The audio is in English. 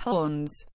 horns.